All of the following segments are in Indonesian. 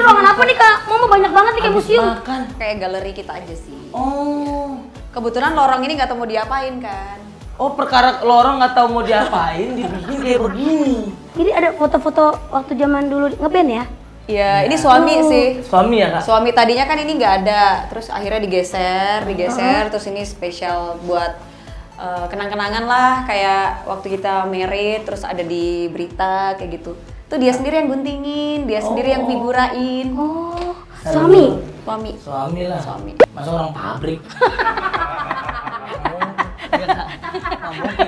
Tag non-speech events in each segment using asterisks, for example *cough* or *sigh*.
ruangan apa nih kak? Mama banyak banget nih kayak museum. makan. Kayak galeri kita aja sih. Oh. Kebetulan lorong ini nggak tahu mau diapain kan. Oh perkara lorong nggak tahu mau diapain dibikin kayak begini. Jadi ada foto-foto waktu zaman dulu ngeband ya? Iya, ini suami Oh. sih. Suami ya kak? Suami tadinya kan ini nggak ada, terus akhirnya digeser, digeser, terus ini spesial buat uh, kenang-kenangan lah, kayak waktu kita merit, terus ada di berita kayak gitu. Itu dia sendiri yang guntingin, dia sendiri yang figurain. Oh, suami. Suami. Suami lah. Suami. Masa orang pabrik.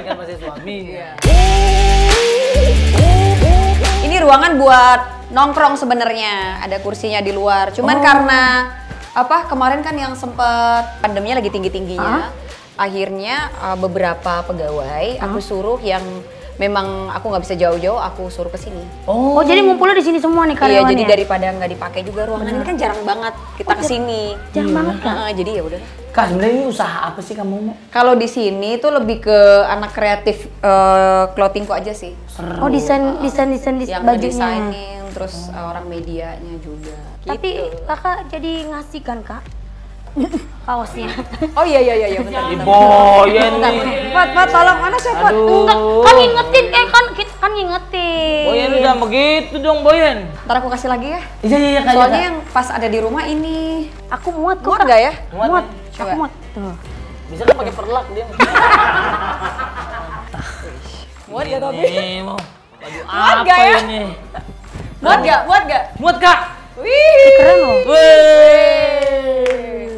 Kan masih suami. Ini ruangan buat nongkrong sebenarnya, ada kursinya di luar. Cuman Oh. karena apa kemarin kan yang sempet pandeminya lagi tinggi-tingginya, akhirnya uh, beberapa pegawai aku suruh yang memang aku nggak bisa jauh-jauh, aku suruh ke sini. Oh. Oh, jadi ngumpulnya di sini semua nih Iya, karyawannya. jadi daripada nggak dipakai juga ruangan ini kan jarang banget kita ke sini. Jarang banget kak. Heeh, jadi ya udah. Kak sebenarnya ini usaha apa sih kamu? Kalau di sini tuh lebih ke anak kreatif eh, clothingku aja sih. Oh, desain desain desain dis- yang bajunya. ngedesainin terus eh, orang medianya juga. Tapi Gitu. kakak jadi ngasih kan kak kaosnya. Oh iya iya iya iya bentar. bentar. Boyen nih. Pat, Pat, tolong mana saya Pat? Enggak, kan ngingetin eh kan kan ngingetin. Boyen udah begitu dong Boyen. Ntar aku kasih lagi ya. Iya iya iya kak. Soalnya yang pas ada di rumah ini. Aku muat kok. Muat Kak. nggak ya? Muat Muat. Coba. Aku muat. Tuh. bisa kan pakai perlak dia. *laughs* Muat gak tapi? Baju Muat apa ya? ini? Muat gak? Muat gak? Muat kak. Wih. Keren loh. Wih.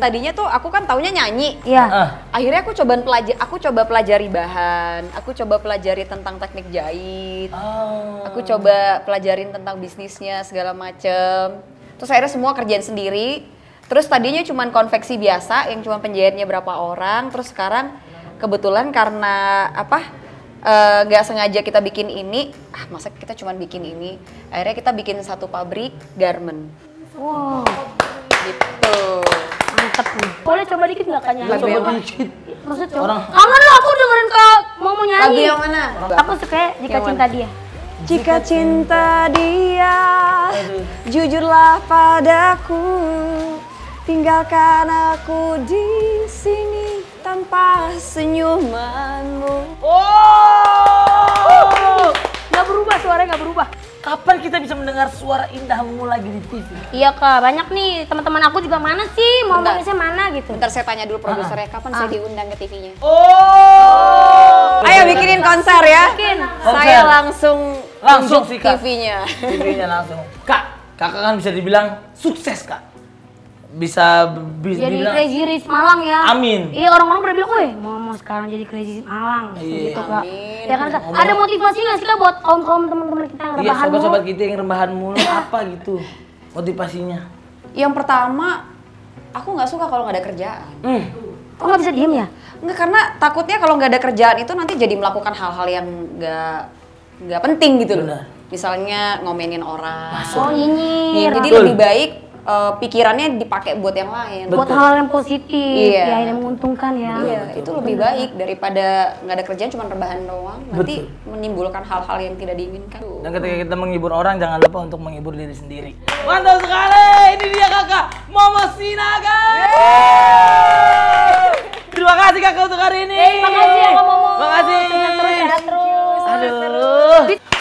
Tadinya tuh aku kan taunya nyanyi. Iya. Ah. Akhirnya aku coba pelajari, aku coba pelajari bahan, aku coba pelajari tentang teknik jahit, Oh. aku coba pelajarin tentang bisnisnya segala macem. Terus akhirnya semua kerjaan sendiri. Terus tadinya cuma konveksi biasa yang cuma penjahitnya berapa orang. Terus sekarang kebetulan karena apa eh, nggak sengaja kita bikin ini, ah masa kita cuma bikin ini. Akhirnya kita bikin satu pabrik garment. Wow. Gitu. Mantep nih. Boleh coba dikit nggak kak nyanyi? Coba dikit. Maksud coba. Orang- Kangen loh aku dengerin kak mau mau nyanyi. Lagu yang mana? Aku suka ya jika Yang cinta mana? dia. Jika cinta dia, jujurlah padaku, tinggalkan aku di sini tanpa senyumanmu. Oh. Gak berubah suaranya gak berubah. Kapan kita bisa mendengar suara indahmu lagi di TV? Iya kak, banyak nih teman-teman aku juga mana sih mau saya mana gitu. Bentar saya tanya dulu produsernya, kapan saya diundang ke TV-nya? Oh. Ayo bikinin konser ya. Bikin. Saya langsung Langsung sih, Kak. TV-nya. TV-nya langsung. Kak, kakak kan bisa dibilang sukses kak. Bisa bisa Jadi dibilang. Crazy Rich Malang ya. Amin. Iya orang-orang pada bilang, weh mau mau sekarang jadi Crazy Rich Malang. Iya. Gitu kak. Amin. Ya kan Kak? ada motivasi nggak sih kak buat kaum-kaum teman-teman kita yang Iya rebahan mulu? sobat-sobat kita yang rebahan mulu apa gitu motivasinya? Yang pertama, aku nggak suka kalau nggak ada kerjaan. Hmm. Kok nggak bisa diem ya? Enggak karena takutnya kalau nggak ada kerjaan itu nanti jadi melakukan hal-hal yang nggak nggak penting gitu loh. Misalnya ngomenin orang. Oh Iya, nyinyir. jadi Betul. lebih baik eh, pikirannya dipakai buat yang lain. Buat Betul. hal yang positif, Iya. ya yang menguntungkan ya. Iya, itu lebih baik daripada nggak ada kerjaan cuma rebahan doang. Nanti Betul. menimbulkan hal-hal yang tidak diinginkan. Dan ketika kita menghibur orang jangan lupa untuk menghibur diri sendiri. Mantap sekali, ini dia kakak Mama Sinaga. Terima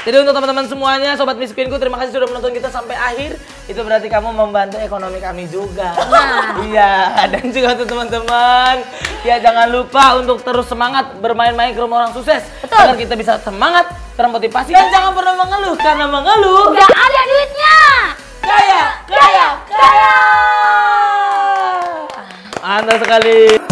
Jadi untuk teman-teman semuanya, sobat miskinku, terima kasih sudah menonton kita sampai akhir. Itu berarti kamu membantu ekonomi kami juga. Iya, dan juga untuk teman-teman, ya jangan lupa untuk terus semangat bermain-main ke rumah orang sukses. Agar kita bisa semangat, termotivasi, dan jangan pernah mengeluh karena mengeluh Nggak ada duitnya. kaya, kaya, kaya. Mantap sekali.